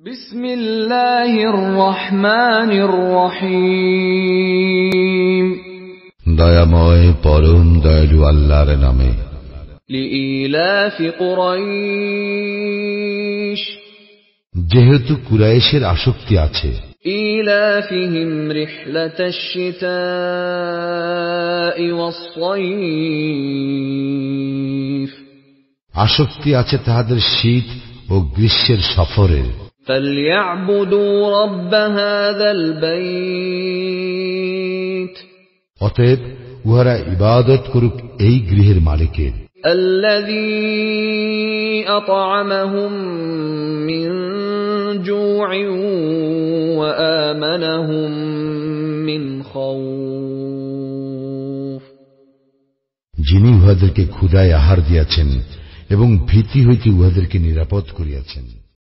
بسم الله الرحمن الرحيم দয়াময় পরম দয়ালু আল্লাহর নামে لإيلاف قريش যেহেতু কুরাইশের আসক্তি আছে إيلافهم رحلة الشتاء والصيف আসক্তি আছে তাহাদের শীত ও গ্রীষ্মের সফরের অতএব উহারা ইবাদত করুক এই গৃহের মালিকের। যিনি উহাদেরকে ক্ষুদায় আহার দিয়াছেন এবং ভীতি হইতে উহাদেরকে নিরাপদ করিয়াছেন।